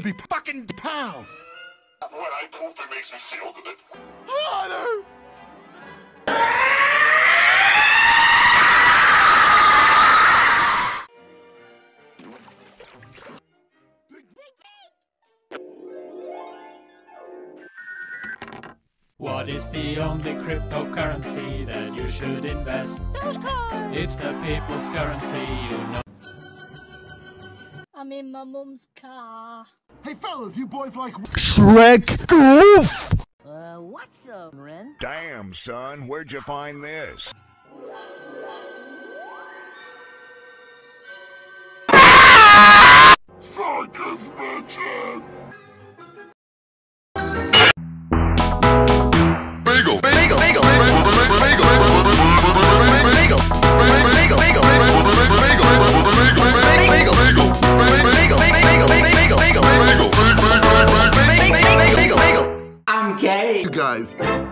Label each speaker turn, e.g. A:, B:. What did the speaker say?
A: be fucking pals.
B: When I poop, it makes me feel good.
A: Harder!
C: What is the only cryptocurrency that you should invest? It's the people's currency, you know.
D: I'm in my mum's car.
A: Hey fellas, you boys like
E: Shrek Goof!
F: Uh, what's up, Ren?
B: Damn, son, where'd you find this?
F: I'm gay.
A: you guys.